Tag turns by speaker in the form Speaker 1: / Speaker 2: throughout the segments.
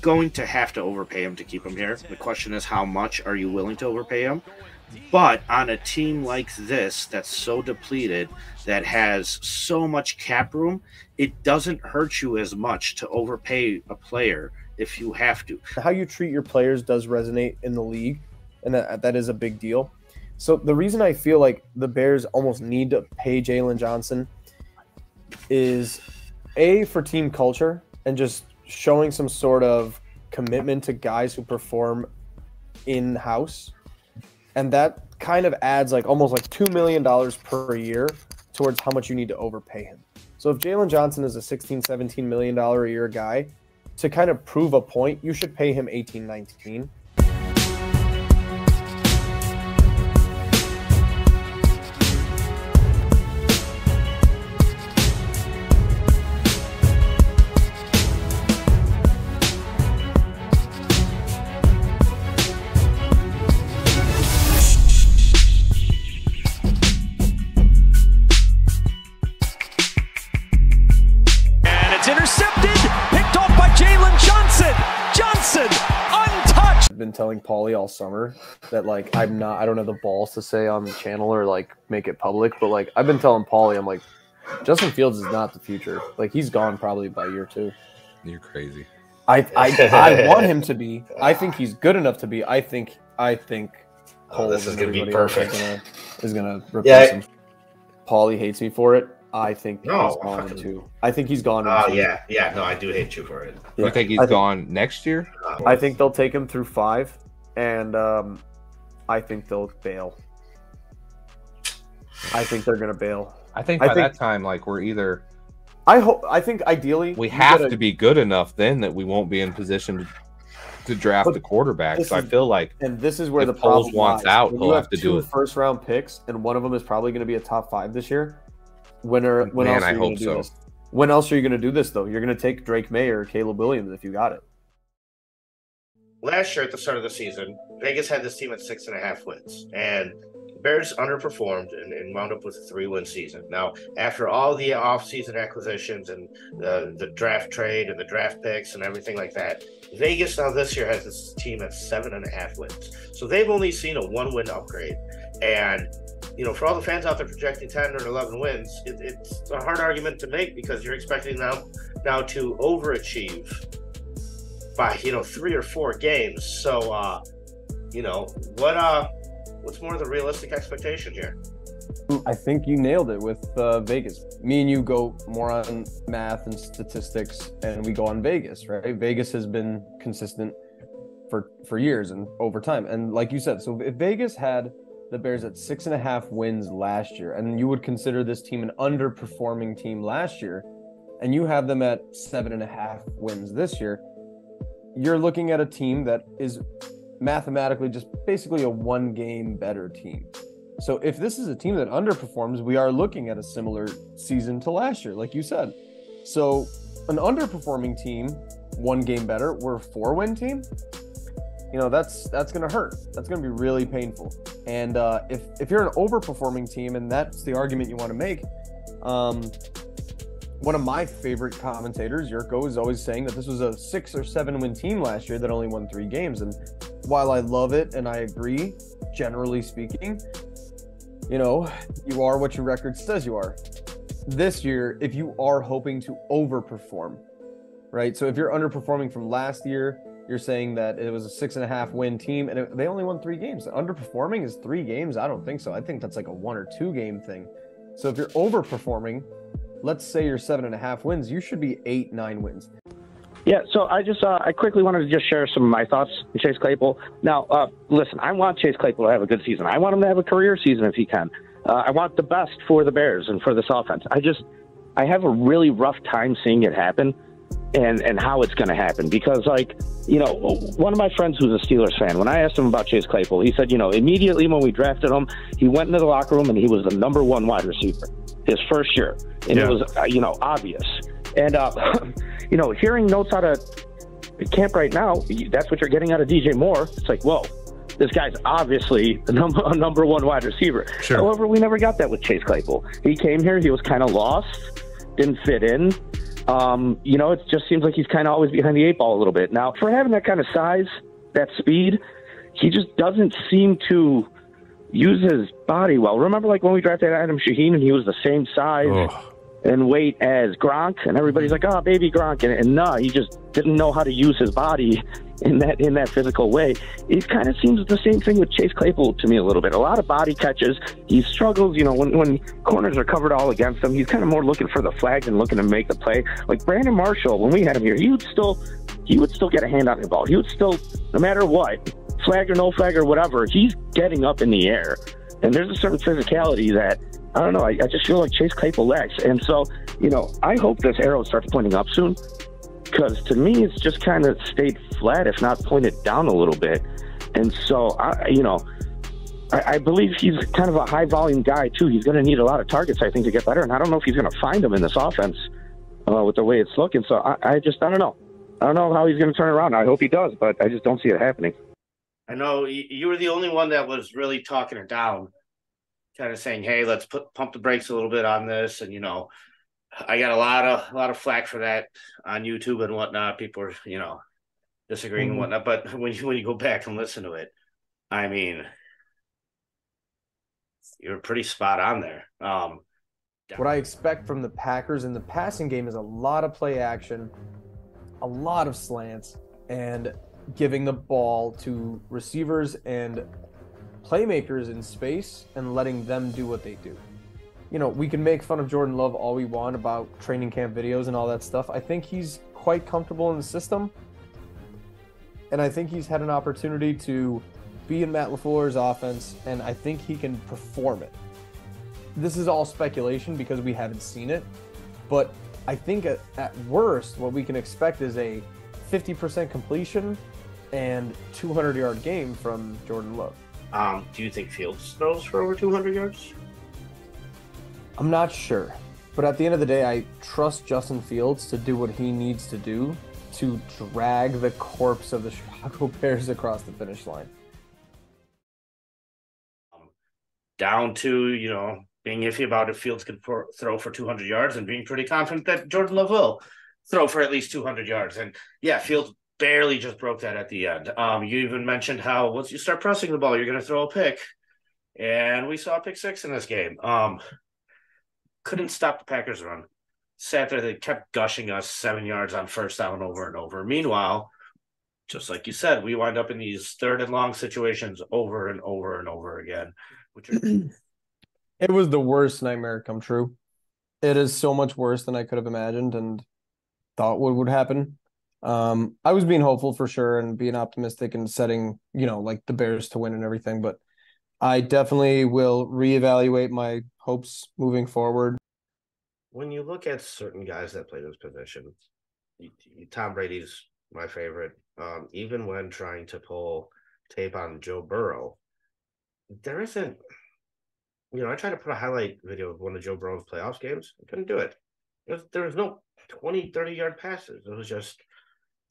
Speaker 1: going to have to overpay him to keep him here. The question is, how much are you willing to overpay him? But on a team like this that's so depleted, that has so much cap room, it doesn't hurt you as much to overpay a player if you have to.
Speaker 2: How you treat your players does resonate in the league, and that that is a big deal. So the reason I feel like the Bears almost need to pay Jaylon Johnson is a for team culture and just showing some sort of commitment to guys who perform in house and that kind of adds like almost like two million dollars per year towards how much you need to overpay him. So if Jaylon Johnson is a 16, 17 million dollar a year guy, to kind of prove a point, you should pay him 18, 19. Telling Paulie all summer that like I'm not I don't have the balls to say on the channel or like make it public, but like I've been telling Paulie I'm like Justin Fields is not the future. Like he's gone probably by year two.
Speaker 3: You're crazy.
Speaker 2: I I, I want him to be. I think he's good enough to be. I think I think
Speaker 4: oh, this is gonna be perfect.
Speaker 2: Is gonna, is gonna replace yeah. him. Paulie hates me for it. I think
Speaker 4: no,
Speaker 2: he's gone too. I think he's gone.
Speaker 4: Oh uh, yeah, yeah. No, I do hate you for it.
Speaker 3: Yeah. You think he's think, gone next year?
Speaker 2: I think they'll take him through five, and um, I think they'll bail. I think they're gonna bail.
Speaker 3: I think by I think, that time, like we're either.
Speaker 2: I hope. I think ideally
Speaker 3: we have gotta, to be good enough then that we won't be in position to, to draft the quarterback. So I feel like,
Speaker 2: and this is where the
Speaker 3: Poles wants lies.
Speaker 2: out,
Speaker 3: when he'll have, have to do it.
Speaker 2: First round picks, and one of them is probably going to be a top five this year when are when
Speaker 3: Man,
Speaker 2: else are
Speaker 3: you
Speaker 2: going to do
Speaker 3: so.
Speaker 2: this? When else are you going to do this though? You're going to take Drake Maye or Caleb Williams if you got it.
Speaker 4: Last year at the start of the season, Vegas had this team at six and a half wins, and Bears underperformed and, and, wound up with a three-win season. Now, after all the off-season acquisitions and the the draft trade and the draft picks and everything like that, Vegas now this year has this team at seven and a half wins. So they've only seen a one-win upgrade, and you know, for all the fans out there projecting 10 or 11 wins, it, it's a hard argument to make because you're expecting now now to overachieve by you know three or four games. So, uh, you know, what uh, what's more the realistic expectation here?
Speaker 2: I think you nailed it with uh, Vegas. Me and you go more on math and statistics, and we go on Vegas, right? Vegas has been consistent for for years and over time, and like you said, so if Vegas had the Bears at six and a half wins last year, and you would consider this team an underperforming team last year, and you have them at seven and a half wins this year, you're looking at a team that is mathematically just basically a one game better team. So if this is a team that underperforms, we are looking at a similar season to last year, like you said. So an underperforming team, one game better, we're a four win team you know that's that's going to hurt. That's going to be really painful. And uh, if if you're an overperforming team, and that's the argument you want to make, um, one of my favorite commentators, Yurko, is always saying that this was a six or seven win team last year that only won three games. And while I love it and I agree, generally speaking, you know, you are what your record says you are. This year, if you are hoping to overperform, right? So if you're underperforming from last year, you're saying that it was a six and a half win team and it, they only won three games. Underperforming is three games. I don't think so. I think that's like a one or two game thing. So if you're overperforming, let's say you're seven and a half wins, you should be eight, nine wins.
Speaker 5: Yeah, so I just uh, I quickly wanted to just share some of my thoughts on Chase Claypool. Now, uh, listen, I want Chase Claypool to have a good season. I want him to have a career season if he can. Uh, I want the best for the Bears and for this offense. I just I have a really rough time seeing it happen and and how it's going to happen because like you know one of my friends who's a Steelers fan when I asked him about Chase Claypool he said you know immediately when we drafted him he went into the locker room and he was the number one wide receiver his first year and yeah. it was uh, you know obvious and uh, you know hearing notes out of camp right now that's what you're getting out of DJ Moore it's like whoa this guy's obviously a number, a number one wide receiver.
Speaker 3: Sure.
Speaker 5: However, we never got that with Chase Claypool. He came here, he was kind of lost, didn't fit in, Um, you know, it just seems like he's kind of always behind the eight ball a little bit. Now, for having that kind of size, that speed, he just doesn't seem to use his body well. Remember, like when we drafted Adam Shaheen and he was the same size
Speaker 3: Ugh.
Speaker 5: and weight as Gronk, and everybody's like, "Oh, baby Gronk," and, and no, he just didn't know how to use his body in that in that physical way. It kind of seems the same thing with Chase Claypool to me a little bit. A lot of body catches. He struggles, you know, when when corners are covered all against him. He's kind of more looking for the flag than looking to make the play. Like Brandon Marshall, when we had him here, he would still he would still get a hand on the ball. He would still, no matter what, flag or no flag or whatever, he's getting up in the air. And there's a certain physicality that I don't know. I, I just feel like Chase Claypool lacks. And so, you know, I hope this arrow starts pointing up soon because to me, it's just kind of stayed flat, if not pointed down a little bit. And so, I, you know, I, I believe he's kind of a high volume guy too. He's going to need a lot of targets, I think, to get better. And I don't know if he's going to find them in this offense uh, with the way it's looking. So I, I just, I don't know. I don't know how he's going to turn around. I hope he does, but I just don't see it happening.
Speaker 6: I know you, were the only one that was really talking it down, kind of saying, "Hey, let's put pump the brakes a little bit on this." And you know, I got a lot of a lot of flack for that on YouTube and whatnot. People are you know disagreeing and whatnot. But when you when you go back and listen to it, I mean, you're pretty spot on there. Um,
Speaker 2: What I expect from the Packers in the passing game is a lot of play action, a lot of slants, and giving the ball to receivers and playmakers in space and letting them do what they do. You know, we can make fun of Jordan Love all we want about training camp videos and all that stuff. I think he's quite comfortable in the system. And I think he's had an opportunity to be in Matt LaFleur's offense, and I think he can perform it this is all speculation because we haven't seen it, but I think at, at worst, what we can expect is a 50% completion and 200 yard game from Jordan Love.
Speaker 6: um, do you think Fields throws for over 200 yards?
Speaker 2: I'm not sure, but at the end of the day, I trust Justin Fields to do what he needs to do to drag the corpse of the Chicago Bears across the finish line.
Speaker 6: Down to you know being iffy about if Fields could for, throw for 200 yards and being pretty confident that Jordan Love will throw for at least 200 yards. And yeah, Fields barely just broke that at the end. Um, you even mentioned how once you start pressing the ball, you're going to throw a pick, and we saw a pick six in this game. Um, couldn't stop the Packers run. Sat there, they kept gushing us seven yards on first down over and over. Meanwhile, just like you said, we wind up in these third and long situations over and over and over again, which are
Speaker 2: It was the worst nightmare come true. It is so much worse than I could have imagined and thought what would happen. Um, I was being hopeful for sure and being optimistic and setting, you know, like the Bears to win and everything, but I definitely will reevaluate my hopes moving forward.
Speaker 6: when you look at certain guys that play this position, you, you- Tom Brady's my favorite. Um, even when trying to pull tape on Joe Burrow, there isn't. You know, I tried to put a highlight video of one of Joe Burrow's playoffs games. I couldn't do it. There was no 20, 30 yard passes. It was just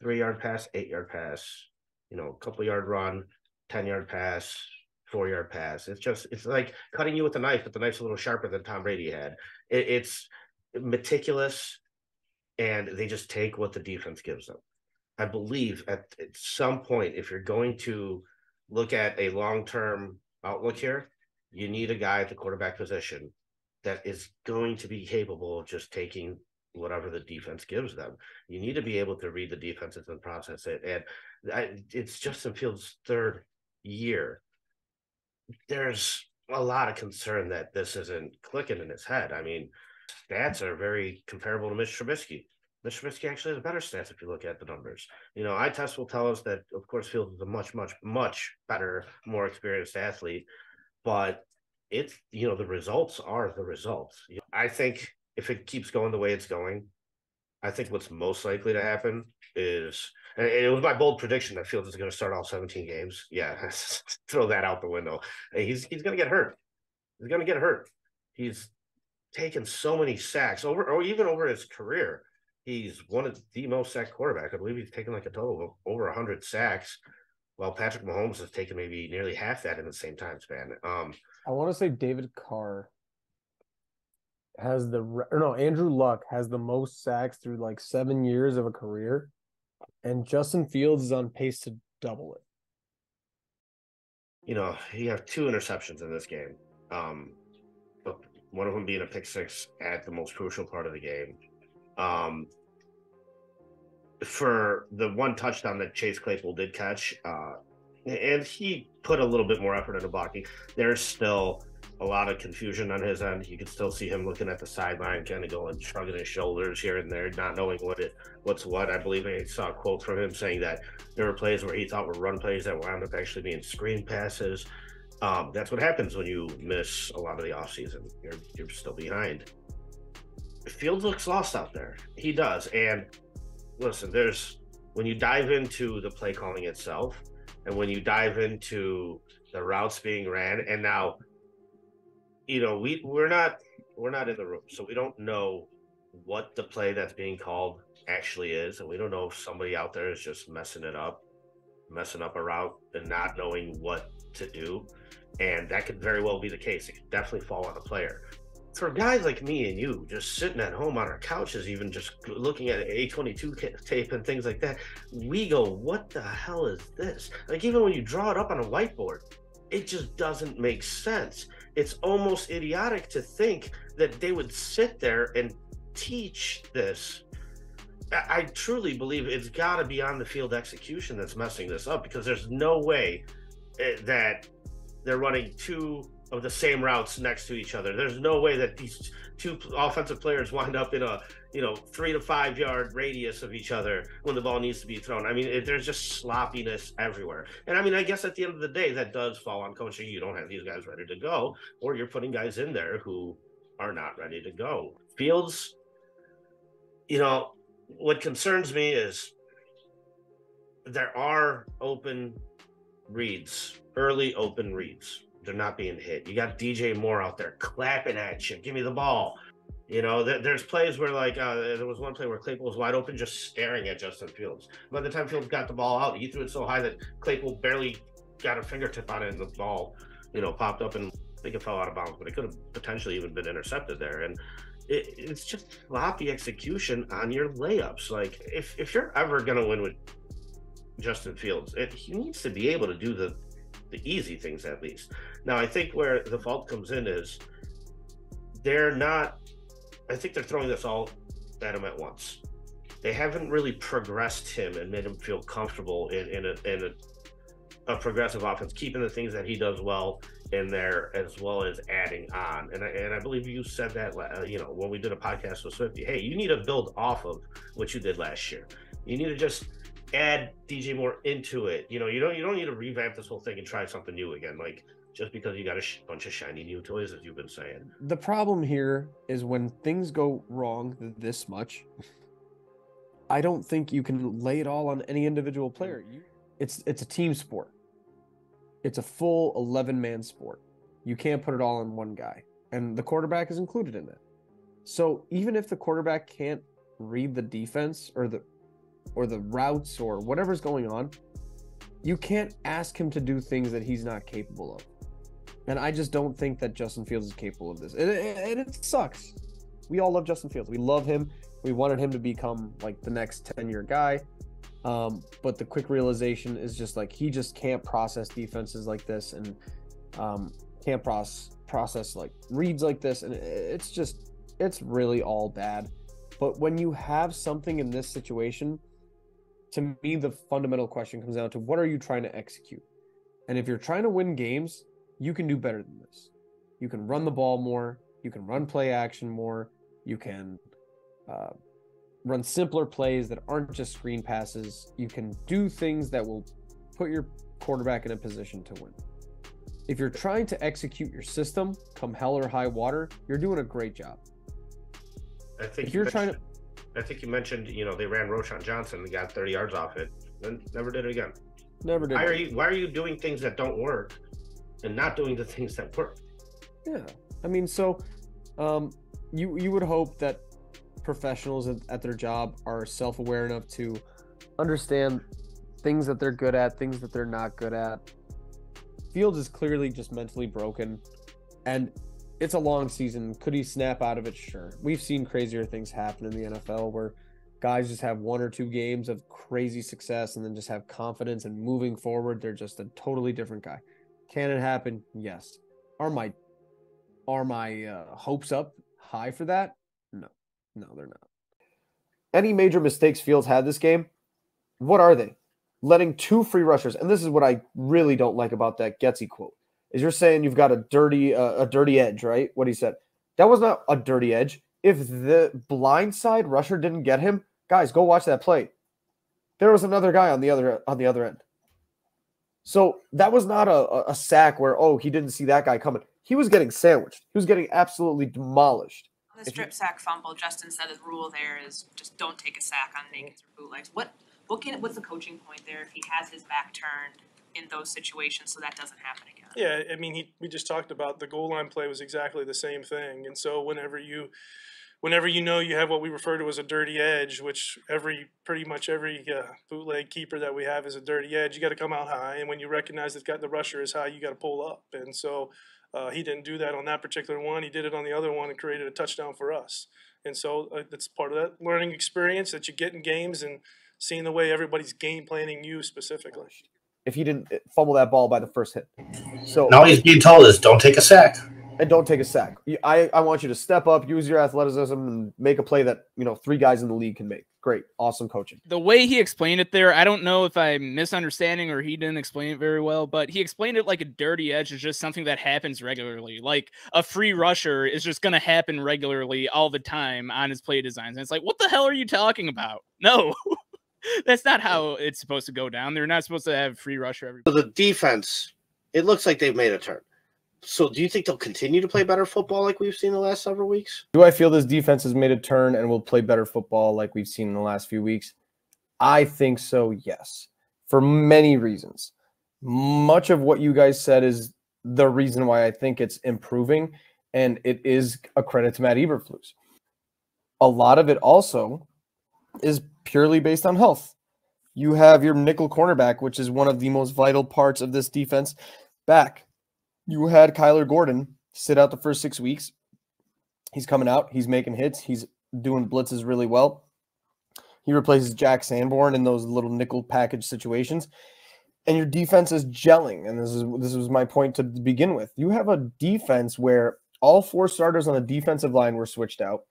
Speaker 6: three yard pass, eight yard pass, you know, a couple yard run, 10 yard pass, four yard pass. It's just, it's like cutting you with a knife, but the knife's a little sharper than Tom Brady had. It, it's meticulous and they just take what the defense gives them. I believe at, at some point, if you're going to look at a long term outlook here, you need a guy at the quarterback position that is going to be capable of just taking whatever the defense gives them. You need to be able to read the defenses and process it. And I, it's Justin Fields' third year. There's a lot of concern that this isn't clicking in his head. I mean, stats are very comparable to Mitch Trubisky. Mitch Trubisky actually has better stats if you look at the numbers. You know, eye test will tell us that, of course, Fields is a much, much, much better, more experienced athlete, but it's you know the results are the results. I think if it keeps going the way it's going, I think what's most likely to happen is, and it was my bold prediction that Fields is going to start all 17 games. Yeah, throw that out the window. He's he's going to get hurt. He's going to get hurt. He's taken so many sacks over, or even over his career. He's one of the most sacked quarterback. I believe he's taken like a total of over 100 sacks, while Patrick Mahomes has taken maybe nearly half that in the same time span. Um,
Speaker 2: I want to say David Carr has the or no Andrew Luck has the most sacks through like seven years of a career, and Justin Fields is on pace to double it.
Speaker 6: You know, you have two interceptions in this game. Um, but one of them being a pick six at the most crucial part of the game. Um, for the one touchdown that Chase Claypool did catch, uh, and he put a little bit more effort into blocking. There's still a lot of confusion on his end. You can still see him looking at the sideline, kind of going, shrugging his shoulders here and there, not knowing what it, what's what. I believe I saw a quote from him saying that there were plays where he thought were run plays that wound up actually being screen passes. Um, that's what happens when you miss a lot of the offseason. You're you're still behind. Fields looks lost out there. He does. And listen, there's when you dive into the play calling itself, and when you dive into the routes being ran, and now you know, we we're not we're not in the room, so we don't know what the play that's being called actually is, and we don't know if somebody out there is just messing it up, messing up a route and not knowing what to do, and that could very well be the case. It could definitely fall on the player. For guys like me and you, just sitting at home on our couches, even just looking at All-22 tape and things like that, we go, "What the hell is this?" Like even when you draw it up on a whiteboard, it just doesn't make sense it's almost idiotic to think that they would sit there and teach this. I, truly believe it's got to be on the field execution that's messing this up because there's no way eh, that they're running two of the same routes next to each other. There's no way that these two offensive players wind up in a you know three to five yard radius of each other when the ball needs to be thrown. I mean, it, there's just sloppiness everywhere. And I mean, I guess at the end of the day, that does fall on coaching. You don't have these guys ready to go, or you're putting guys in there who are not ready to go. Fields, you know, what concerns me is there are open reads, early open reads they're not being hit. You got DJ Moore out there clapping at you. Give me the ball. You know, th- there's plays where like uh, there was one play where Claypool was wide open, just staring at Justin Fields. By the time Fields got the ball out, he threw it so high that Claypool barely got a fingertip on it, and the ball, you know, popped up and I think it fell out of bounds, but it could have potentially even been intercepted there. And it, it's just sloppy execution on your layups. Like if if you're ever gonna win with Justin Fields, it, he needs to be able to do the the easy things at least. Now, I think where the fault comes in is they're not. I think they're throwing this all at him at once. They haven't really progressed him and made him feel comfortable in in a, in a, a progressive offense, keeping the things that he does well in there as well as adding on. And I, and I believe you said that uh, you know when we did a podcast with Swifty. Hey, you need to build off of what you did last year. You need to just add DJ Moore into it. You know, you don't you don't need to revamp this whole thing and try something new again. Like just because you got a sh- bunch of shiny new toys, as you've been saying.
Speaker 2: The problem here is when things go wrong this much. I don't think you can lay it all on any individual player. It's it's a team sport. It's a full eleven man sport. You can't put it all on one guy, and the quarterback is included in it. So even if the quarterback can't read the defense or the or the routes or whatever's going on, you can't ask him to do things that he's not capable of. And I just don't think that Justin Fields is capable of this. And it, it, it sucks. We all love Justin Fields. We love him. We wanted him to become like the next 10 year guy. Um, but the quick realization is just like he just can't process defenses like this and um, can't process process like reads like this. And it's just, it's really all bad. But when you have something in this situation to me, the fundamental question comes down to what are you trying to execute? And if you're trying to win games, you can do better than this. You can run the ball more. You can run play action more. You can uh, run simpler plays that aren't just screen passes. You can do things that will put your quarterback in a position to win. If you're trying to execute your system, come hell or high water, you're doing a great job.
Speaker 6: I think
Speaker 2: if you're trying to
Speaker 6: I think you mentioned, you know, they ran Roschon Johnson and got 30 yards off it, then never did it again.
Speaker 2: Never did.
Speaker 6: Why are you Why are you doing things that don't work, and not doing the things that work?
Speaker 2: Yeah, I mean, so um, you you would hope that professionals at, at their job are self-aware enough to understand things that they're good at, things that they're not good at. Fields is clearly just mentally broken, and it's a long season. Could he snap out of it? Sure. We've seen crazier things happen in the NFL where guys just have one or two games of crazy success and then just have confidence and moving forward. They're just a totally different guy. Can it happen? Yes. Are my are my uh, hopes up high for that? No, no, they're not. Any major mistakes Fields had this game? What are they? Letting two free rushers, and this is what I really don't like about that Getsy quote is you're saying you've got a dirty uh, a dirty edge, right? What he said. That was not a dirty edge. If the blind side rusher didn't get him, guys, go watch that play. There was another guy on the other on the other end. So that was not a, a sack where oh he didn't see that guy coming. He was getting sandwiched. He was getting absolutely demolished.
Speaker 7: The strip sack fumble, Justin said the rule there is just don't take a sack on nakeds or bootlegs. What what can what's the coaching point there if he has his back turned in those situations so that doesn't happen again?
Speaker 8: Yeah, I mean, he, we just talked about the goal line play was exactly the same thing, and so whenever you, whenever you know you have what we refer to as a dirty edge, which every pretty much every uh, bootleg keeper that we have is a dirty edge, you got to come out high, and when you recognize that got the rusher is high, you got to pull up, and so uh, he didn't do that on that particular one. He did it on the other one and created a touchdown for us, and so uh, that's part of that learning experience that you get in games and seeing the way everybody's game planning you specifically
Speaker 2: if he didn't eh, fumble that ball by the first hit. So
Speaker 9: now he's being told is don't take a sack.
Speaker 2: And don't take a sack. I, I want you to step up, use your athleticism, and make a play that you know three guys in the league can make. Great, awesome coaching.
Speaker 10: The way he explained it there, I don't know if I'm misunderstanding or he didn't explain it very well, but he explained it like a dirty edge is just something that happens regularly. Like a free rusher is just going to happen regularly all the time on his play designs. And it's like, what the hell are you talking about? No. That's not how it's supposed to go down. They're not supposed to have free rusher every.
Speaker 6: So the defense, it looks like they've made a turn. So do you think they'll continue to play better football like we've seen the last several weeks?
Speaker 2: Do I feel this defense has made a turn and will play better football like we've seen in the last few weeks? I think so, yes. For many reasons. Much of what you guys said is the reason why I think it's improving, and it is a credit to Matt Eberflus. A lot of it also is purely based on health. You have your nickel cornerback, which is one of the most vital parts of this defense, back. You had Kyler Gordon sit out the first six weeks. He's coming out. He's making hits. He's doing blitzes really well. He replaces Jack Sanborn in those little nickel package situations. And your defense is gelling. And this is this was my point to begin with. You have a defense where all four starters on the defensive line were switched out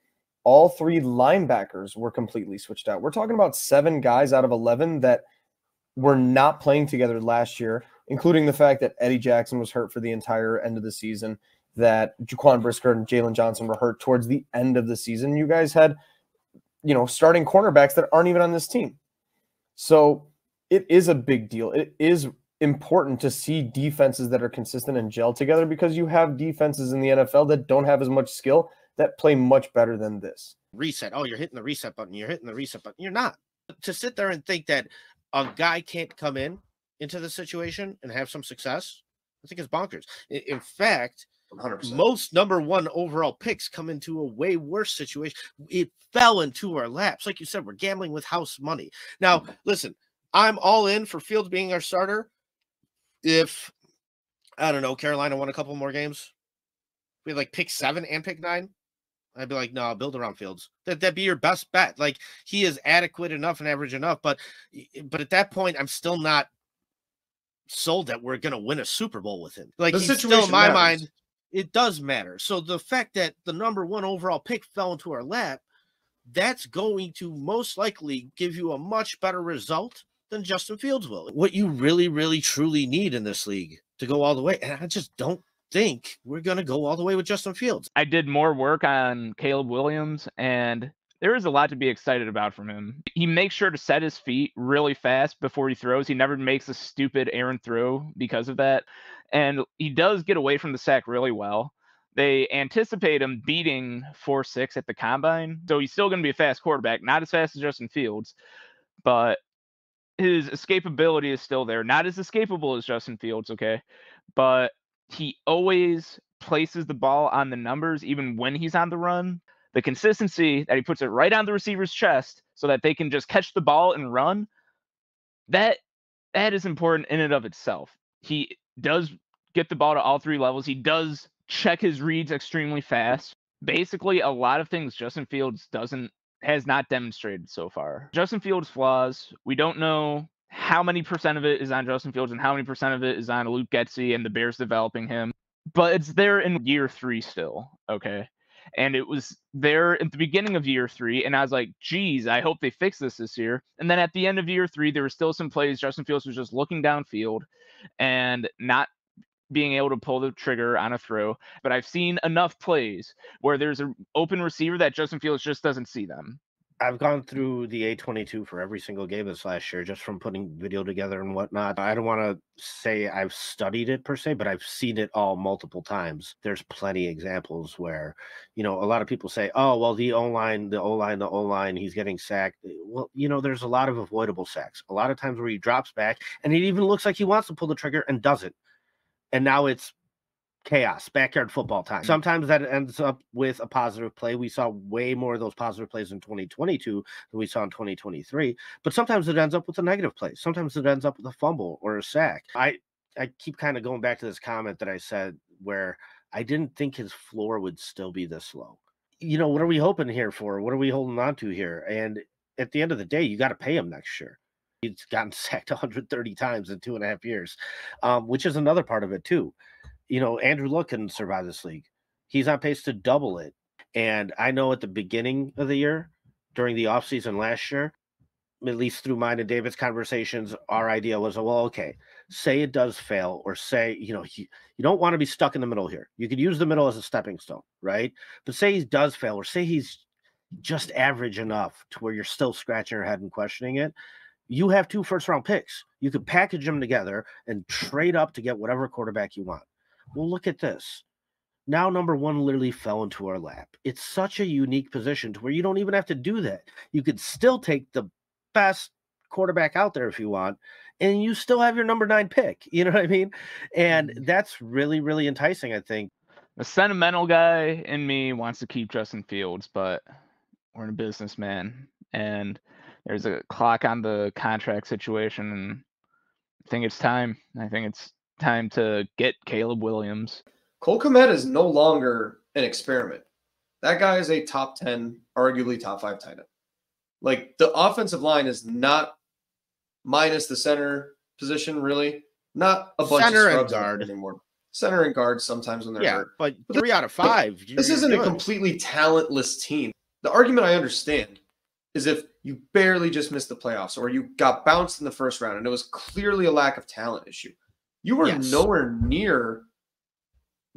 Speaker 2: all three linebackers were completely switched out. We're talking about seven guys out of 11 that were not playing together last year, including the fact that Eddie Jackson was hurt for the entire end of the season, that Jaquan Brisker and Jaylon Johnson were hurt towards the end of the season. You guys had, you know, starting cornerbacks that aren't even on this team. So it is a big deal. It is important to see defenses that are consistent and gel together because you have defenses in the NFL that don't have as much skill that play much better than this.
Speaker 6: Reset. Oh, you're hitting the reset button. You're hitting the reset button. You're not. To sit there and think that a guy can't come in into the situation and have some success, I think it's bonkers. In fact, 100%. most number one overall picks come into a way worse situation. It fell into our laps. Like you said, we're gambling with house money. Now, mm-hmm. listen, I'm all in for Fields being our starter. If I don't know, Carolina won a couple more games, we had like pick seven and pick nine. I'd be like, no, build around Fields. That that'd be your best bet. Like he is adequate enough and average enough, but but at that point, I'm still not sold that we're gonna win a Super Bowl with him. Like the he's still in my matters. mind, it does matter. So the fact that the number one overall pick fell into our lap, that's going to most likely give you a much better result than Justin Fields will. What you really, really, truly need in this league to go all the way, and I just don't think we're going to go all the way with Justin Fields.
Speaker 10: I did more work on Caleb Williams, and there is a lot to be excited about from him. He makes sure to set his feet really fast before he throws. He never makes a stupid errant throw because of that. And he does get away from the sack really well. They anticipate him beating 4 6 at the combine. So he's still going to be a fast quarterback, not as fast as Justin Fields, but his escapability is still there. Not as escapable as Justin Fields, okay? But he always places the ball on the numbers, even when he's on the run. The consistency that he puts it right on the receiver's chest so that they can just catch the ball and run. That that is important in and of itself. He does get the ball to all three levels. He does check his reads extremely fast. Basically, a lot of things Justin Fields doesn't has not demonstrated so far. Justin Fields' flaws, we don't know how many percent of it is on Justin Fields and how many percent of it is on Luke Getsy and the Bears developing him. But it's there in year three still. Okay. And it was there at the beginning of year three. And I was like, geez, I hope they fix this this year. And then at the end of year three, there were still some plays. Justin Fields was just looking downfield and not being able to pull the trigger on a throw. But I've seen enough plays where there's an open receiver that Justin Fields just doesn't see them.
Speaker 6: I've gone through the All-22 for every single game this last year just from putting video together and whatnot. I don't want to say I've studied it per se, but I've seen it all multiple times. There's plenty examples where, you know, a lot of people say, oh, well, the O line, the O line, the O line, he's getting sacked. Eh, well, you know, there's a lot of avoidable sacks. A lot of times where he drops back and it even looks like he wants to pull the trigger and doesn't. And now it's chaos, backyard football time. Sometimes that ends up with a positive play. We saw way more of those positive plays in 2022 than we saw in 2023. But sometimes it ends up with a negative play. Sometimes it ends up with a fumble or a sack. I I keep kind of going back to this comment that I said where I didn't think his floor would still be this low. You know, what are we hoping here for? What are we holding on to here? And at the end of the day, you got to pay him next year. He's gotten sacked 130 times in two and a half years, um, which is another part of it too you know, Andrew Luck can survive this league. He's on pace to double it. And I know at the beginning of the year, during the offseason last year, at least through mine and David's conversations, our idea was, well, okay, say it does fail, or say, you know, you, you don't want to be stuck in the middle here. You could use the middle as a stepping stone, right? But say he does fail, or say he's just average enough to where you're still scratching your head and questioning it. You have two first round picks. You could package them together and trade up to get whatever quarterback you want. Well, look at this. Now, number one literally fell into our lap. It's such a unique position to where you don't even have to do that. You could still take the best quarterback out there if you want, and you still have your number nine pick. You know what I mean? And
Speaker 10: Mm-hmm.
Speaker 6: that's really, really enticing, I think.
Speaker 10: The sentimental guy in me wants to keep Justin Fields, but we're in a business, man. And there's a clock on the contract situation, and I think it's time. I think it's time to get Caleb Williams.
Speaker 2: Cole Kmet is no longer an experiment. That guy is a top 10, arguably top five tight end. Like the offensive line is not minus the center position, really. Not a bunch
Speaker 6: Center
Speaker 2: of
Speaker 6: and
Speaker 2: scrubs out there
Speaker 6: guard.
Speaker 2: anymore. Center and guard sometimes when they're
Speaker 6: Yeah,
Speaker 2: hurt.
Speaker 6: but
Speaker 2: But
Speaker 6: three out of five.
Speaker 2: This isn't a completely talentless team. The argument I understand is if you barely just missed the playoffs or you got bounced in the first round and it was clearly a lack of talent issue. You were
Speaker 6: Yes.
Speaker 2: nowhere near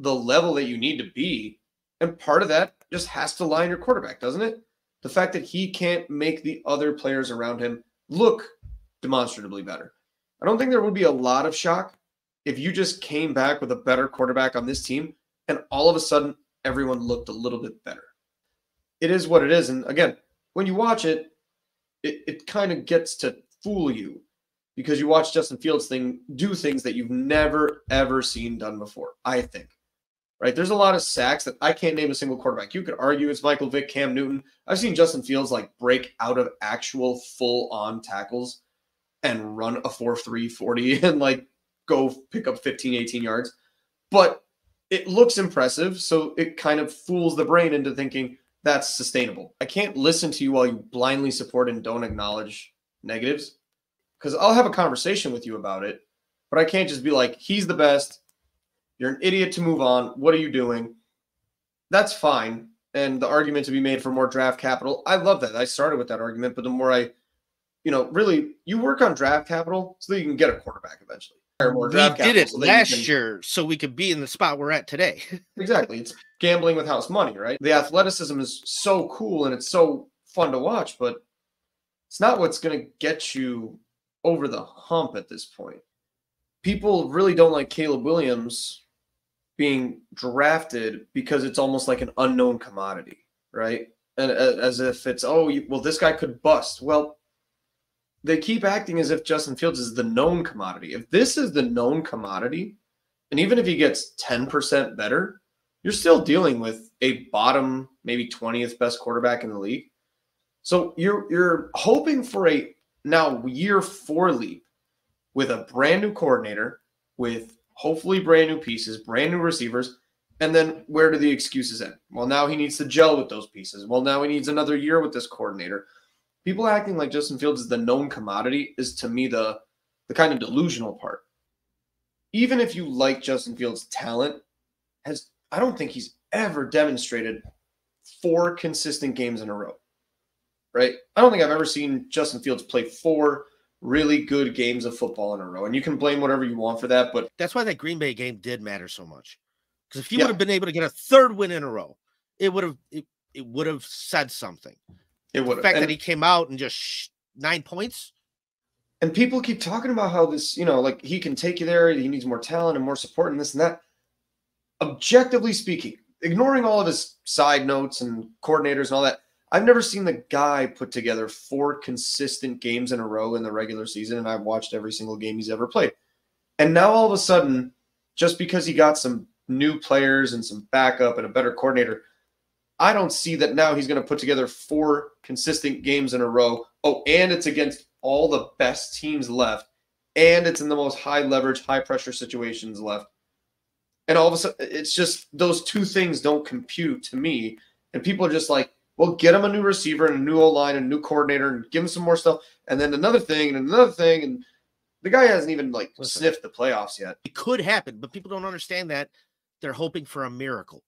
Speaker 2: the level that you need to be. And part of that just has to lie in your quarterback, doesn't it? The fact that he can't make the other players around him look demonstrably better. I don't think there would be a lot of shock if you just came back with a better quarterback on this team and all of a sudden everyone looked a little bit better. It is what it is. And again, when you watch it, it, it kind of gets to fool you because you watch Justin Fields thing do things that you've never ever seen done before, I think. Right? There's a lot of sacks that I can't name a single quarterback. You could argue it's Michael Vick, Cam Newton. I've seen Justin Fields like break out of actual full on tackles and run a 4 3 40 and like go pick up 15, 18 yards. But it looks impressive. So it kind of fools the brain into thinking that's sustainable. I can't listen to you while you blindly support and don't acknowledge negatives because I'll have a conversation with you about it, but I can't just be like, he's the best. You're an idiot to move on. What are you doing? That's fine. And the argument to be made for more draft capital, I love that. I started with that argument, but the more I, you know, really, you work on draft capital so that you can get a quarterback eventually. More
Speaker 11: We
Speaker 2: draft
Speaker 11: did it
Speaker 2: so
Speaker 11: last
Speaker 2: can-
Speaker 11: year so we could be in the spot we're at today.
Speaker 2: Exactly. It's gambling with house money, right? The athleticism is so cool and it's so fun to watch, but it's not what's going to get you over the hump at this point. People really don't like Caleb Williams being drafted because it's almost like an unknown commodity, right? And uh, as if it's, oh, well, this guy could bust. Well, they keep acting as if Justin Fields is the known commodity. If this is the known commodity, and even if he gets 10% better, you're still dealing with a bottom, maybe 20th best quarterback in the league. So you're you're hoping for a now year four leap with a brand new coordinator, with hopefully brand new pieces, brand new receivers, And then where do the excuses end? Well, now he needs to gel with those pieces. Well, now he needs another year with this coordinator. People acting like Justin Fields is the known commodity is to me the the kind of delusional part. Even if you like Justin Fields' talent, has I don't think he's ever demonstrated four consistent games in a row. Right? I don't think I've ever seen Justin Fields play four really good games of football in a row. And you can blame whatever you want for that, but
Speaker 6: That's why that Green Bay game did matter so much. Because if he
Speaker 2: Yeah.
Speaker 6: would have been able to get a third win in a row, it would have it, it would have said something.
Speaker 2: it would
Speaker 6: The fact
Speaker 2: And-
Speaker 6: that he came out and just sh- nine points.
Speaker 2: And people keep talking about how this, you know, like he can take you there, he needs more talent and more support and this and that. Objectively speaking, ignoring all of his side notes and coordinators and all that, I've never seen the guy put together four consistent games in a row in the regular season, and I've watched every single game he's ever played. And now all of a sudden, just because he got some new players and some backup and a better coordinator, I don't see that now he's going to put together four consistent games in a row. Oh, and it's against all the best teams left, and it's in the most high leverage, high pressure situations left. And all of a sudden, it's just those two things don't compute to me. And people are just like, well, get him a new receiver and a new O line and a new coordinator and give him some more stuff. And then another thing and another thing. And the guy hasn't even like
Speaker 6: Listen.
Speaker 2: sniffed the playoffs yet.
Speaker 6: It could happen, but people don't understand that they're hoping for a miracle.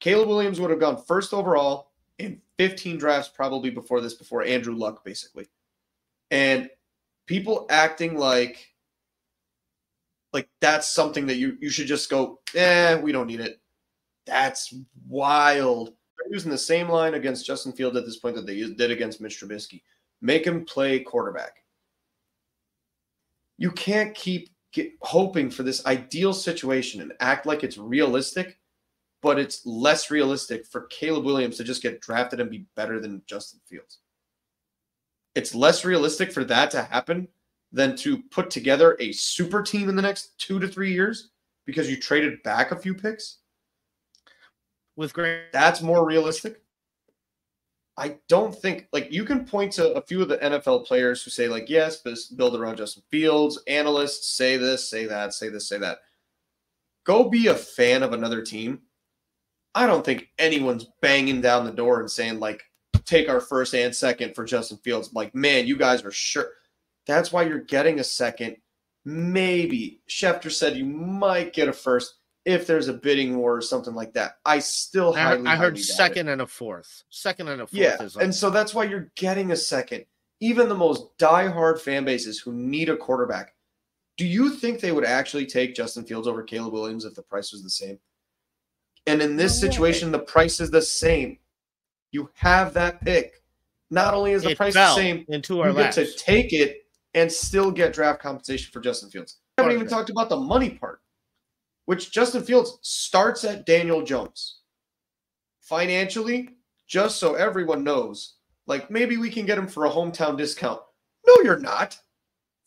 Speaker 2: Caleb Williams would have gone first overall in 15 drafts probably before this, before Andrew Luck, basically. And people acting like like that's something that you you should just go, eh, we don't need it. That's wild. They're using the same line against Justin Field at this point that they did against Mitch Trubisky. Make him play quarterback. You can't keep hoping for this ideal situation and act like it's realistic but it's less realistic for Caleb Williams to just get drafted and be better than Justin Fields. It's less realistic for that to happen than to put together a super team in the next two to three years because you traded back a few picks.
Speaker 6: With Grant,
Speaker 2: That's more realistic. I don't think like you can point to a few of the NFL players who say like yes, build around Justin Fields. Analysts say this, say that, say this, say that. Go be a fan of another team. I don't think anyone's banging down the door and saying like take our first and second for Justin Fields. Like man, you guys are sure. That's why you're getting a second. Maybe Schefter said you might get a first if there's a bidding war or something like that. I still
Speaker 6: I,
Speaker 2: highly,
Speaker 6: I heard
Speaker 2: it.
Speaker 6: second and a fourth. Second and a fourth
Speaker 2: Yeah, and so that's why you're getting a second. Even the most diehard fan bases who need a quarterback, do you think they would actually take Justin Fields over Caleb Williams if the price was the same? And in this situation, the price is the same. You have that pick. Not only is the
Speaker 6: it
Speaker 2: price the same,
Speaker 6: into our
Speaker 2: you get to take it and still get draft compensation for Justin Fields. I haven't even talked about the money part, which Justin Fields starts at Daniel Jones. Financially, just so everyone knows, like maybe we can get him for a hometown discount. No, you're not.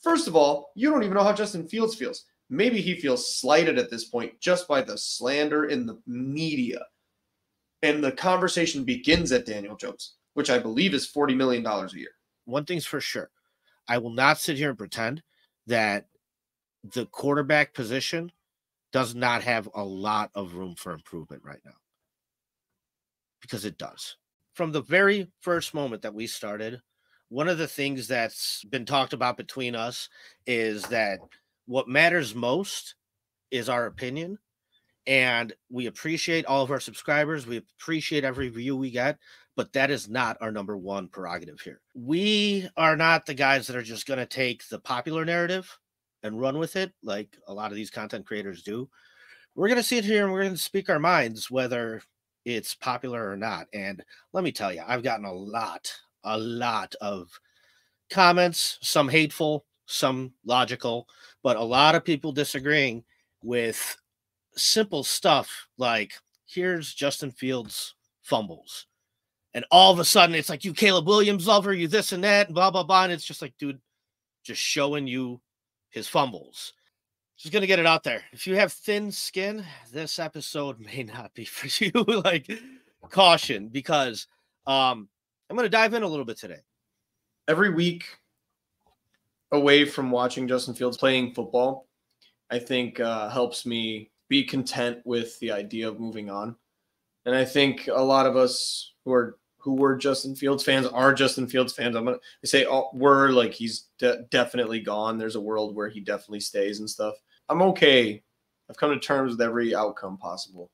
Speaker 2: First of all, you don't even know how Justin Fields feels. Maybe he feels slighted at this point just by the slander in the media. And the conversation begins at Daniel Jones, which I believe is $40 million a year.
Speaker 6: one thing's for sure. I will not sit here and pretend that the quarterback position does not have a lot of room for improvement right now. Because it does. From the very first moment that we started, one of the things that's been talked about between us is that what matters most is our opinion. And we appreciate all of our subscribers. We appreciate every view we get but that is not our number one prerogative here. We are not the guys that are just going to take the popular narrative and run with it like a lot of these content creators do. We're going to sit here and we're going to speak our minds, whether it's popular or not. And let me tell you, I've gotten a lot, a lot of comments, some hateful, some logical, but a lot of people disagreeing with simple stuff like here's Justin Fields fumbles and all of a sudden it's like you Caleb Williams lover, you this and that, and blah blah blah. And it's just like, dude, just showing you his fumbles. Just gonna get it out there. If you have thin skin, this episode may not be for you. like caution, because um I'm gonna dive in a little bit today.
Speaker 2: every week away from watching Justin Fields playing football, I think uh, helps me be content with the idea of moving on. And I think a lot of us who are who were Justin Fields fans are Justin Fields fans. I'm gonna say oh, we're like he's de- definitely gone. There's a world where he definitely stays and stuff. I'm okay. I've come to terms with every outcome possible.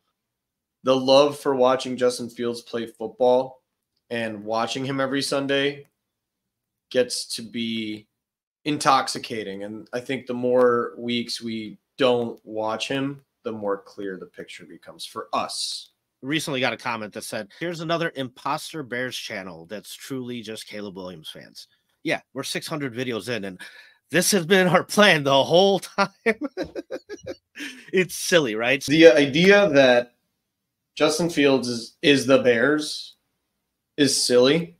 Speaker 2: The love for watching Justin Fields play football and watching him every Sunday gets to be intoxicating. And I think the more weeks we don't watch him, the more clear the picture becomes for us.
Speaker 6: Recently got a comment that said, Here's another imposter Bears channel that's truly just Caleb Williams fans. Yeah, we're 600 videos in, and this has been our plan the whole time. it's silly, right?
Speaker 2: The idea that Justin Fields is, is the Bears is silly.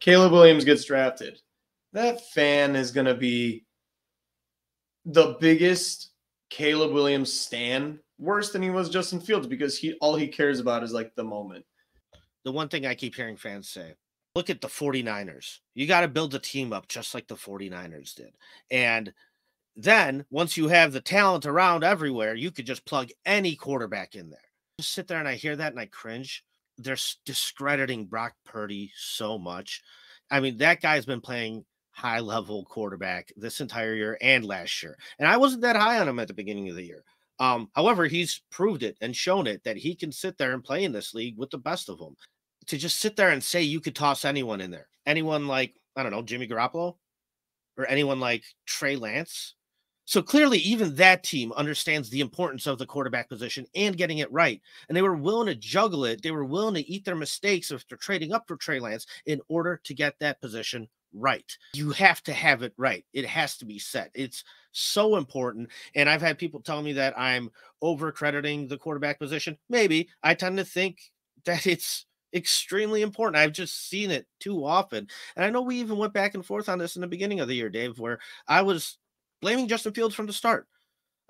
Speaker 2: Caleb Williams gets drafted. That fan is going to be the biggest Caleb Williams stan, worse than he was Justin Fields because he all he cares about is like the moment.
Speaker 6: The one thing I keep hearing fans say, look at the 49ers. You got to build a team up just like the 49ers did. And then once you have the talent around everywhere, you could just plug any quarterback in there. Just sit there and I hear that and I cringe. They're discrediting Brock Purdy so much. I mean, that guy's been playing high level quarterback this entire year and last year. And I wasn't that high on him at the beginning of the year. Um, however, he's proved it and shown it that he can sit there and play in this league with the best of them. To just sit there and say you could toss anyone in there, anyone like, I don't know, Jimmy Garoppolo or anyone like Trey Lance. So clearly, even that team understands the importance of the quarterback position and getting it right. And they were willing to juggle it. They were willing to eat their mistakes if they're trading up for Trey Lance in order to get that position right. You have to have it right. It has to be set. It's so important. And I've had people tell me that I'm over crediting the quarterback position. Maybe I tend to think that it's extremely important. I've just seen it too often. And I know we even went back and forth on this in the beginning of the year, Dave, where I was blaming Justin Fields from the start.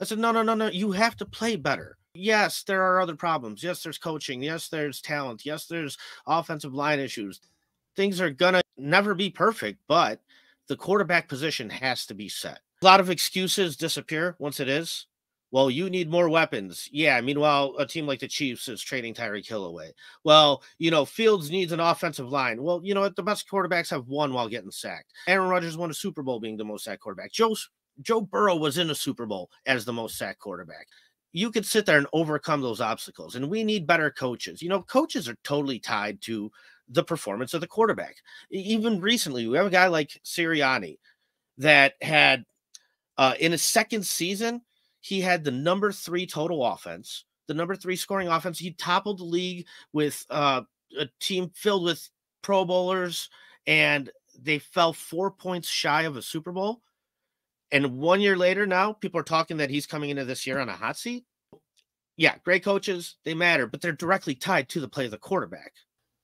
Speaker 6: I said, no, no, no, no. You have to play better. Yes, there are other problems. Yes, there's coaching. Yes, there's talent. Yes, there's offensive line issues. Things are going to never be perfect, but the quarterback position has to be set. Lot of excuses disappear once it is. Well, you need more weapons. Yeah. Meanwhile, a team like the Chiefs is trading Tyreek Hill away. Well, you know, Fields needs an offensive line. Well, you know what? The best quarterbacks have won while getting sacked. Aaron Rodgers won a Super Bowl being the most sacked quarterback. Joe Joe Burrow was in a Super Bowl as the most sacked quarterback. You could sit there and overcome those obstacles. And we need better coaches. You know, coaches are totally tied to the performance of the quarterback. Even recently, we have a guy like Sirianni that had uh, in his second season, he had the number three total offense, the number three scoring offense. He toppled the league with uh, a team filled with Pro Bowlers, and they fell four points shy of a Super Bowl. And one year later, now people are talking that he's coming into this year on a hot seat. Yeah, great coaches, they matter, but they're directly tied to the play of the quarterback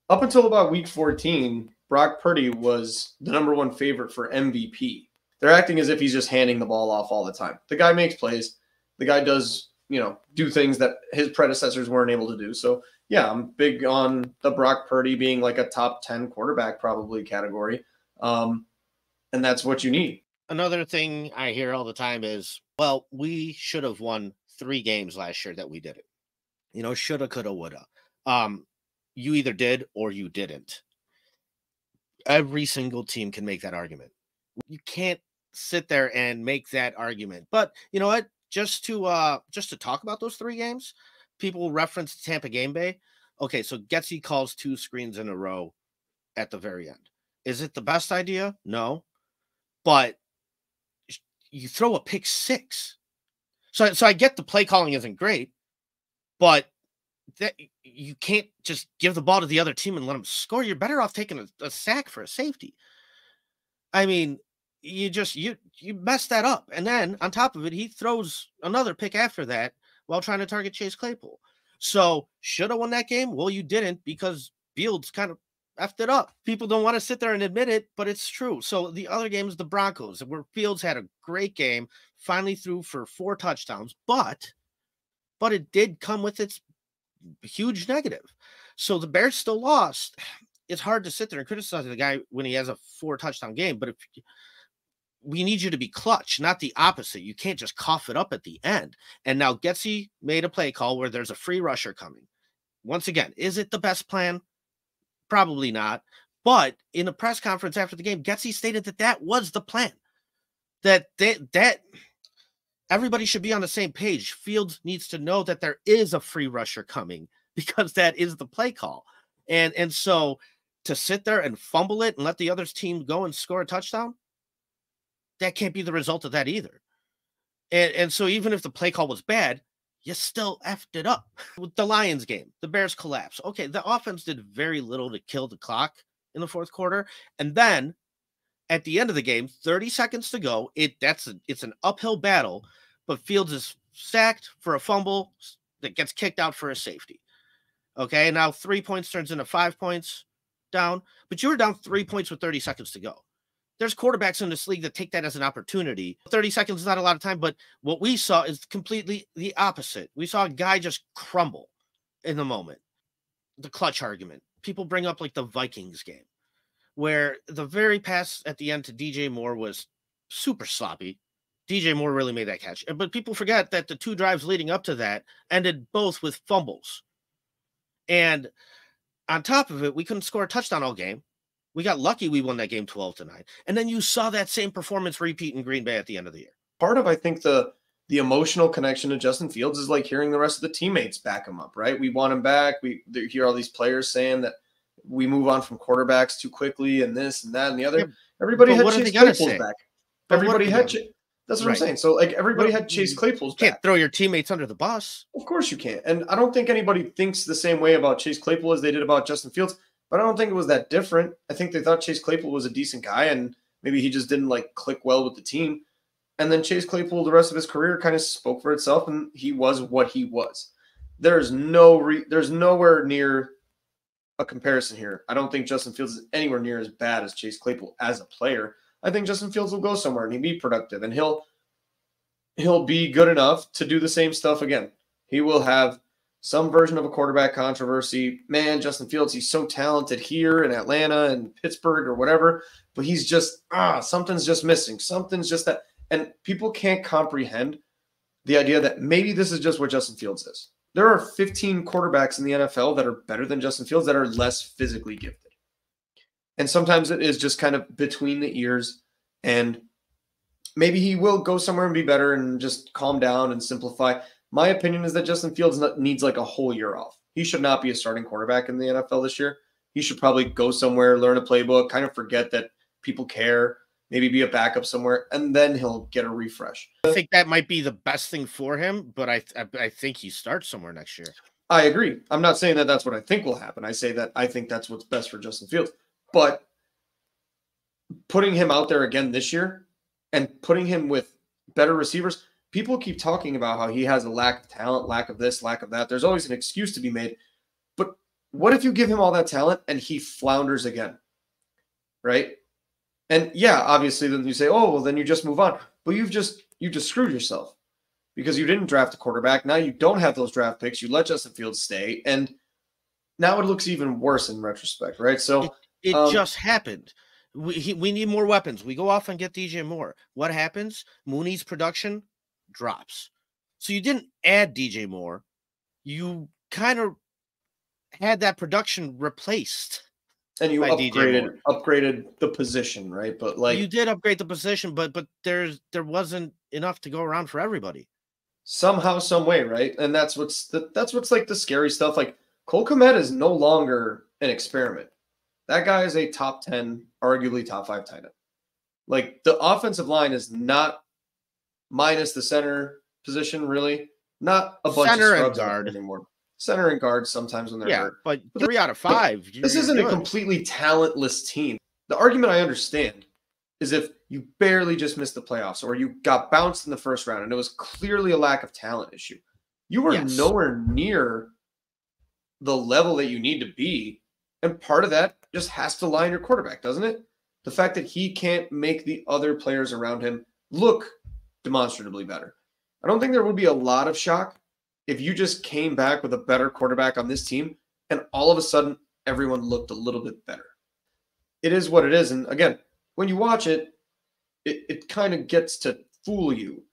Speaker 2: up until about week 14, Brock Purdy was the number one favorite for MVP. They're acting as if he's just handing the ball off all the time. The guy makes plays. The guy does, you know, do things that his predecessors weren't able to do. So, yeah, I'm big on the Brock Purdy being like a top 10 quarterback probably category. Um, and that's what you need.
Speaker 6: Another thing I hear all the time is, well, we should have won three games last year that we did it. You know, shoulda, coulda, woulda. Um, you either did or you didn't. Every single team can make that argument. You can't sit there and make that argument. But you know what? Just to uh just to talk about those three games, people reference Tampa Game Bay. Okay, so Getsy calls two screens in a row at the very end. Is it the best idea? No. But you throw a pick six. So so I get the play calling isn't great, but that you can't just give the ball to the other team and let them score. You're better off taking a, a sack for a safety. I mean, you just you you mess that up, and then on top of it, he throws another pick after that while trying to target Chase Claypool. So should have won that game. Well, you didn't because Fields kind of effed it up. People don't want to sit there and admit it, but it's true. So the other game is the Broncos, where Fields had a great game, finally threw for four touchdowns, but but it did come with its huge negative. So the Bears still lost. It's hard to sit there and criticize the guy when he has a four touchdown game, but if we need you to be clutch, not the opposite. You can't just cough it up at the end. And now Getsy made a play call where there's a free rusher coming. Once again, is it the best plan? Probably not. But in a press conference after the game, Getsy stated that that was the plan. That that that everybody should be on the same page. Fields needs to know that there is a free rusher coming because that is the play call. And and so to sit there and fumble it and let the other team go and score a touchdown, that can't be the result of that either. And, and so even if the play call was bad, you still effed it up. With the Lions game, the Bears collapse. Okay, the offense did very little to kill the clock in the fourth quarter. And then at the end of the game, 30 seconds to go, it that's a, it's an uphill battle, but Fields is sacked for a fumble that gets kicked out for a safety. Okay, now three points turns into five points down, but you were down three points with 30 seconds to go there's quarterbacks in this league that take that as an opportunity. 30 seconds is not a lot of time, but what we saw is completely the opposite. We saw a guy just crumble in the moment. The clutch argument. People bring up like the Vikings game, where the very pass at the end to DJ Moore was super sloppy. DJ Moore really made that catch. But people forget that the two drives leading up to that ended both with fumbles. And on top of it, we couldn't score a touchdown all game. We got lucky we won that game 12 to 9. And then you saw that same performance repeat in Green Bay at the end of the year.
Speaker 2: Part of I think the the emotional connection to Justin Fields is like hearing the rest of the teammates back him up, right? We want him back. We hear all these players saying that we move on from quarterbacks too quickly and this and that and the other. Yeah, Everybody had Chase Claypool's back. But everybody had Ch- that's what right. I'm saying. So like everybody had Chase Claypool's
Speaker 6: you can't throw your teammates under the bus.
Speaker 2: Of course you can't. And I don't think anybody thinks the same way about Chase Claypool as they did about Justin Fields but I don't think it was that different. I think they thought Chase Claypool was a decent guy, and maybe he just didn't like click well with the team. And then Chase Claypool, the rest of his career, kind of spoke for itself, and he was what he was. There's no re- there's nowhere near a comparison here. I don't think Justin Fields is anywhere near as bad as Chase Claypool as a player. I think Justin Fields will go somewhere and he'll be productive, and he'll he'll be good enough to do the same stuff again. He will have some version of a quarterback controversy. Man, Justin Fields, he's so talented here in Atlanta and Pittsburgh or whatever, but he's just ah, something's just missing. Something's just that and people can't comprehend the idea that maybe this is just what Justin Fields is. There are 15 quarterbacks in the NFL that are better than Justin Fields that are less physically gifted. And sometimes it is just kind of between the ears and maybe he will go somewhere and be better and just calm down and simplify. My opinion is that Justin Fields needs like a whole year off. He should not be a starting quarterback in the NFL this year. He should probably go somewhere, learn a playbook, kind of forget that people care, maybe be a backup somewhere, and then he'll get a refresh.
Speaker 6: I think that might be the best thing for him, but I I think he starts somewhere next year.
Speaker 2: I agree. I'm not saying that that's what I think will happen. I say that I think that's what's best for Justin Fields. But putting him out there again this year and putting him with better receivers, people keep talking about how he has a lack of talent, lack of this, lack of that. There's always an excuse to be made. But what if you give him all that talent and he flounders again? Right? And yeah, obviously then you say, "Oh, well then you just move on." But you've just you just screwed yourself because you didn't draft a quarterback. Now you don't have those draft picks. You let Justin Fields stay and now it looks even worse in retrospect, right? So
Speaker 6: it, it um, just happened. We, he, we need more weapons. We go off and get DJ Moore. What happens? Mooney's production drops. So you didn't add DJ Moore. You kind of had that production replaced.
Speaker 2: And you upgraded upgraded the position, right? But like
Speaker 6: you did upgrade the position, but but there's there wasn't enough to go around for everybody.
Speaker 2: Somehow, some way, right? And that's what's the, that's what's like the scary stuff. Like Cole Kmet is no longer an experiment. That guy is a top 10, arguably top five tight end. Like the offensive line is not minus the center position, really. Not a bunch center of scrubs and guard anymore. Center and guard sometimes when they're
Speaker 6: yeah,
Speaker 2: hurt.
Speaker 6: But, but three out of five.
Speaker 2: This isn't a completely talentless team. The argument I understand is if you barely just missed the playoffs or you got bounced in the first round and it was clearly a lack of talent issue. You were yes. nowhere near the level that you need to be. And part of that just has to lie in your quarterback, doesn't it? The fact that he can't make the other players around him look demonstrably better. I don't think there would be a lot of shock if you just came back with a better quarterback on this team and all of a sudden everyone looked a little bit better. It is what it is. And again, when you watch it,
Speaker 12: it, it kind of gets to fool you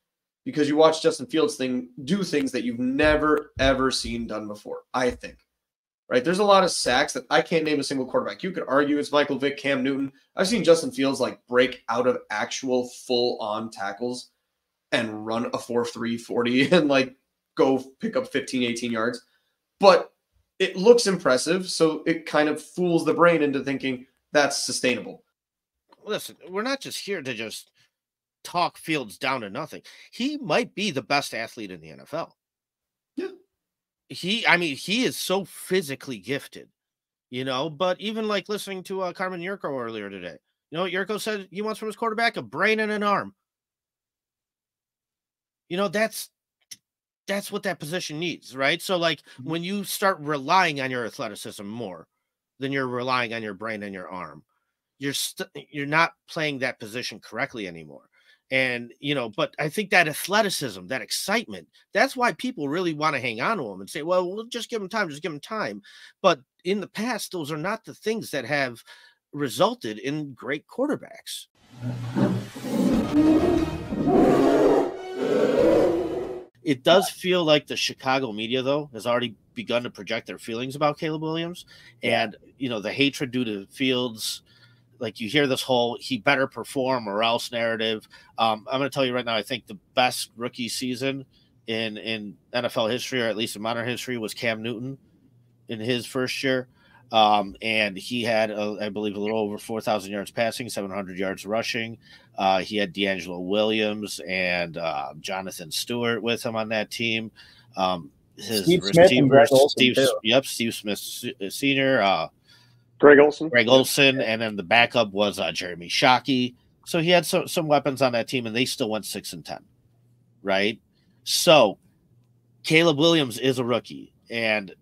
Speaker 12: because you watch Justin Fields thing do things that you've never ever seen done before. I think, right? There's a lot of sacks that I can't name a single quarterback. You could argue it's Michael Vick, Cam Newton. I've seen Justin Fields like break out of actual full on tackles and run a 4-3 40 and like go pick up 15 18 yards. But it looks impressive, so it kind of fools the brain into thinking that's sustainable.
Speaker 6: Listen, we're not just here to just talk Fields down to nothing. He might be the best athlete in the NFL.
Speaker 12: Yeah.
Speaker 6: He, I mean, he is so physically gifted, you know. But even like listening to uh, Carmen Yurko earlier today, you know what Yurko said he wants from his quarterback? A brain and an arm. You know, that's that's what that position needs, right? So, like,
Speaker 12: Mm-hmm.
Speaker 6: when you start relying on your athleticism more than you're relying on your brain and your arm, you're st- you're not playing that position correctly anymore. And you know, but I think that athleticism, that excitement, that's why people really want to hang on to him and say, "Well, we'll just give him time, just give him time." But in the past, those are not the things that have resulted in great quarterbacks. It does feel like the Chicago media, though, has already begun to project their feelings about Caleb Williams, and you know the hatred due to Fields. Like you hear this whole "he better perform or else" narrative. Um, I'm going to tell you right now. I think the best rookie season in in NFL history, or at least in modern history, was Cam Newton in his first year. Um, and he had, uh, I believe, a little over 4,000 yards passing, 700 yards rushing. Uh, he had DeAngelo Williams and uh, Jonathan Stewart with him on that team. Um, his
Speaker 13: Steve Smith and Greg
Speaker 6: receivers-
Speaker 13: Olsen,
Speaker 6: Steve,
Speaker 13: too.
Speaker 6: yep, Steve Smith Senior, uh,
Speaker 13: Greg Olsen.
Speaker 6: Greg Olsen, and then the backup was uh, Jeremy Shockey. So he had some some weapons on that team, and they still went six and ten, right? So Caleb Williams is a rookie, and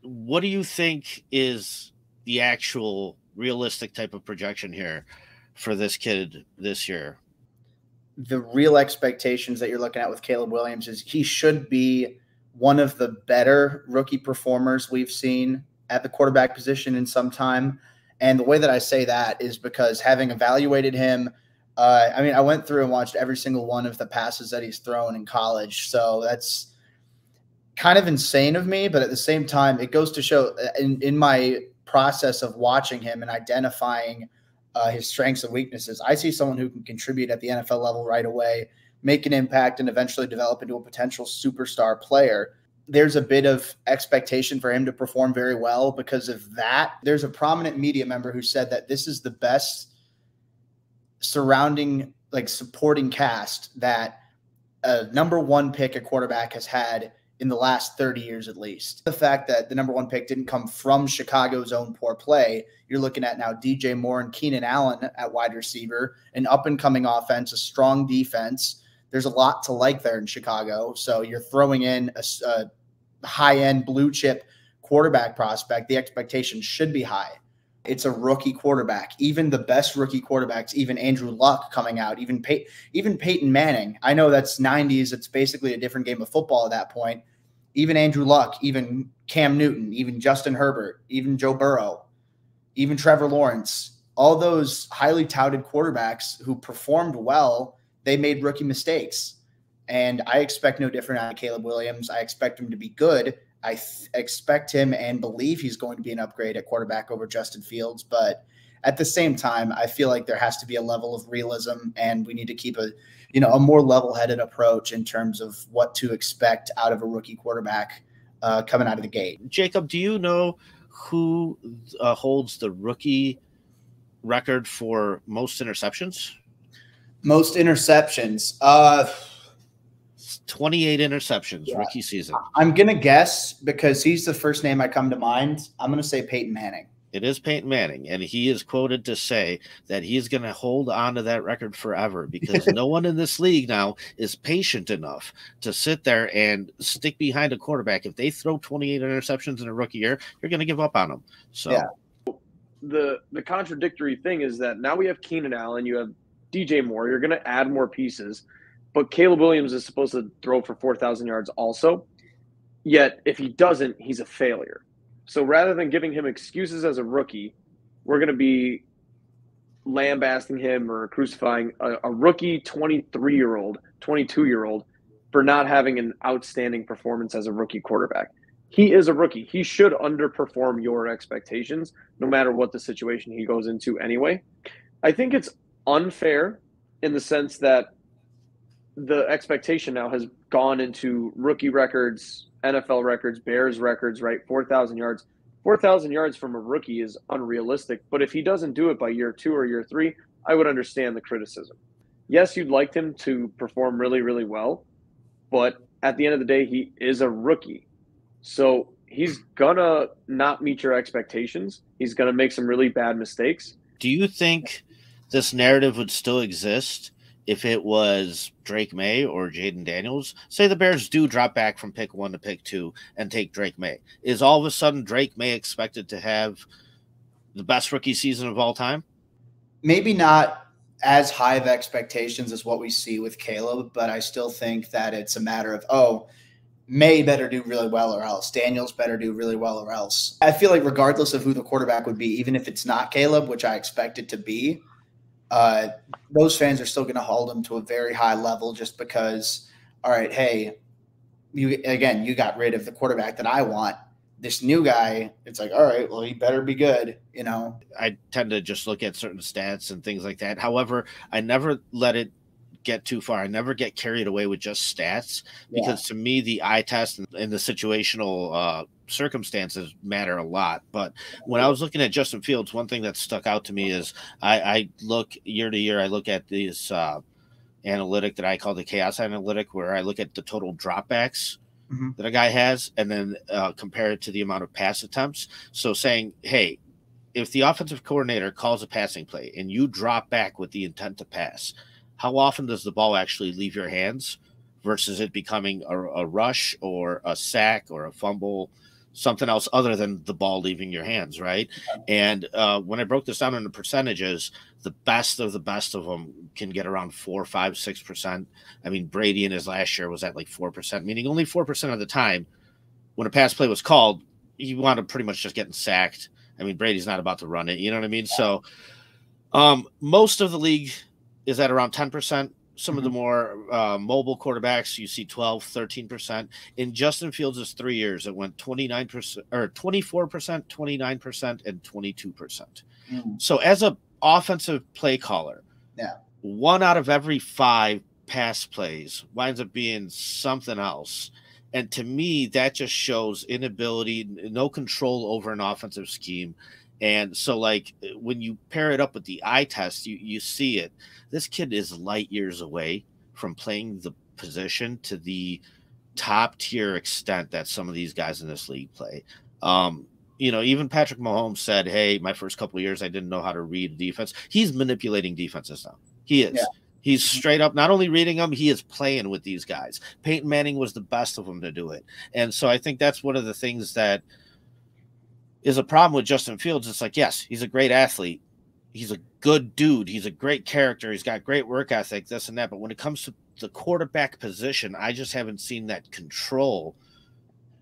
Speaker 6: what do you think is the actual realistic type of projection here for this kid this year?
Speaker 13: the real expectations that you're looking at with Caleb Williams is he should be one of the better rookie performers we've seen at the quarterback position in some time. And the way that I say that is because having evaluated him, uh, I mean, I went through and watched every single one of the passes that he's thrown in college. So that's kind of insane of me. But at the same time, it goes to show uh, in, in my process of watching him and identifying uh, his strengths and weaknesses. I see someone who can contribute at the NFL level right away, make an impact, and eventually develop into a potential superstar player. There's a bit of expectation for him to perform very well because of that. There's a prominent media member who said that this is the best surrounding, like supporting cast that a number one pick a quarterback has had in the last 30 years at least. The fact that the number one pick didn't come from Chicago's own poor play, you're looking at now DJ Moore and Keenan Allen at wide receiver, an up and coming offense, a strong defense. There's a lot to like there in Chicago. So you're throwing in a, a high end blue chip quarterback prospect. The expectation should be high. It's a rookie quarterback. Even the best rookie quarterbacks, even Andrew Luck coming out, even Pey- even Peyton Manning. I know that's 90s. It's basically a different game of football at that point. Even Andrew Luck, even Cam Newton, even Justin Herbert, even Joe Burrow, even Trevor Lawrence, all those highly touted quarterbacks who performed well, they made rookie mistakes. And I expect no different out of Caleb Williams. I expect him to be good. I th- expect him and believe he's going to be an upgrade at quarterback over Justin Fields. But at the same time, I feel like there has to be a level of realism, and we need to keep a you know a more level-headed approach in terms of what to expect out of a rookie quarterback uh, coming out of the gate.
Speaker 6: Jacob, do you know who uh, holds the rookie record for most interceptions?
Speaker 13: Most interceptions. Uh,
Speaker 6: 28 interceptions rookie season.
Speaker 13: I'm gonna guess because he's the first name I come to mind. I'm gonna say Peyton Manning.
Speaker 6: It is Peyton Manning, and he is quoted to say that he's going to hold on to that record forever because no one in this league now is patient enough to sit there and stick behind a quarterback. If they throw 28 interceptions in a rookie year, you're going to give up on them. So,
Speaker 2: Yeah. the the contradictory thing is that now we have Keenan Allen, you have DJ Moore, you're going to add more pieces, but Caleb Williams is supposed to throw for 4,000 yards also. Yet if he doesn't, he's a failure. So rather than giving him excuses as a rookie, we're going to be lambasting him or crucifying a, a rookie 23 year old, 22 year old for not having an outstanding performance as a rookie quarterback. He is a rookie. He should underperform your expectations no matter what the situation he goes into anyway. I think it's unfair in the sense that the expectation now has gone into rookie records, NFL records, Bears records, right? 4,000 yards. 4,000 yards from a rookie is unrealistic, but if he doesn't do it by year two or year three, I would understand the criticism. Yes, you'd like him to perform really, really well, but at the end of the day, he is a rookie. So he's gonna not meet your expectations. He's gonna make some really bad mistakes.
Speaker 6: Do you think this narrative would still exist if it was Drake Maye or Jayden Daniels? Say the Bears do drop back from pick one to pick two and take Drake Maye, Is all of a sudden Drake Maye expected to have the best rookie season of all time?
Speaker 13: Maybe not as high of expectations as what we see with Caleb, but I still think that it's a matter of, oh, Maye better do really well or else. Daniels better do really well or else. I feel like regardless of who the quarterback would be, even if it's not Caleb, which I expect it to be, uh, those fans are still going to hold him to a very high level just because, all right, hey, you again, you got rid of the quarterback that I want. This new guy, it's like, all right, well, he better be good, you know.
Speaker 6: I tend to just look at certain stats and things like that. However, I never let it get too far. I never get carried away with just stats because yeah. to me, the eye test and, and the situational uh, circumstances matter a lot. But when I was looking at Justin Fields, one thing that stuck out to me is I, I look year to year, I look at this uh, analytic that I call the chaos analytic, where I look at the total dropbacks mm-hmm. that a guy has and then uh, compare it to the amount of pass attempts. So saying, hey, if the offensive coordinator calls a passing play and you drop back with the intent to pass, how often does the ball actually leave your hands versus it becoming a, a rush or a sack or a fumble? Something else other than the ball leaving your hands, right? And uh, when I broke this down into percentages, the best of the best of them can get around four, five, six percent. I mean, Brady in his last year was at like four percent, meaning only four percent of the time when a pass play was called, he wound up pretty much just getting sacked. I mean, Brady's not about to run it, you know what I mean? So, um, most of the league is at around ten percent some of the mm-hmm. more uh, mobile quarterbacks, you see 12, 13%. In Justin Fields' three years, it went 29% or 24%, 29%, and 22%. Mm. So as a offensive play caller,
Speaker 13: yeah,
Speaker 6: one out of every five pass plays winds up being something else. And to me, that just shows inability, no control over an offensive scheme. And so, like when you pair it up with the eye test, you you see it. This kid is light years away from playing the position to the top tier extent that some of these guys in this league play. Um, you know, even Patrick Mahomes said, "Hey, my first couple years, I didn't know how to read defense." He's manipulating defenses now. He is. Yeah. He's straight up not only reading them, he is playing with these guys. Peyton Manning was the best of them to do it. And so I think that's one of the things that is a problem with Justin Fields. It's like, yes, he's a great athlete. He's a good dude. He's a great character. He's got great work ethic, this and that. But when it comes to the quarterback position, I just haven't seen that control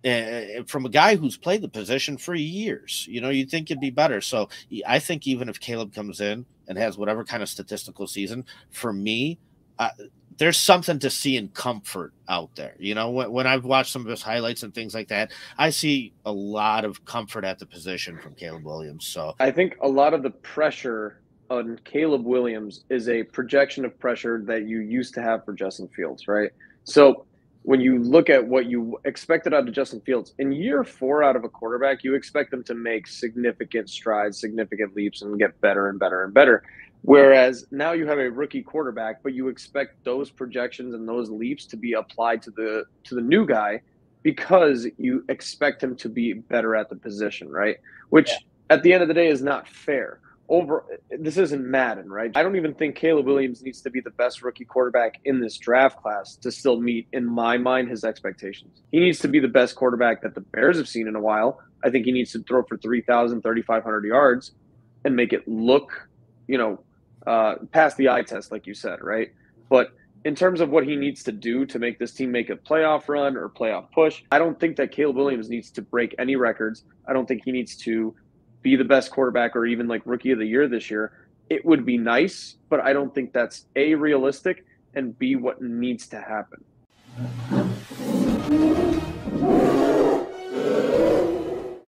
Speaker 6: uh, from a guy who's played the position for years. You know, you'd think it'd be better. So I think even if Caleb comes in and has whatever kind of statistical season, for me, uh, there's something to see in comfort out there. You know, when, when, I've watched some of his highlights and things like that, I see a lot of comfort at the position from Caleb Williams. So
Speaker 2: I think a lot of the pressure on Caleb Williams is a projection of pressure that you used to have for Justin Fields, right? So when you look at what you expected out of Justin Fields in year four out of a quarterback, you expect them to make significant strides, significant leaps, and get better and better and better. Whereas now you have a rookie quarterback, but you expect those projections and those leaps to be applied to the to the new guy because you expect him to be better at the position, right? Which yeah. at the end of the day is not fair. Over this isn't Madden, right? I don't even think Caleb mm-hmm. Williams needs to be the best rookie quarterback in this draft class to still meet, in my mind, his expectations. He needs to be the best quarterback that the Bears have seen in a while. I think he needs to throw for 3,000, 3,500 yards and make it look, you know, uh, pass the eye test, like you said, right? But in terms of what he needs to do to make this team make a playoff run or playoff push, I don't think that Caleb Williams needs to break any records. I don't think he needs to be the best quarterback or even like rookie of the year this year. it would be nice, but I don't think that's A, realistic, and B, what needs to happen.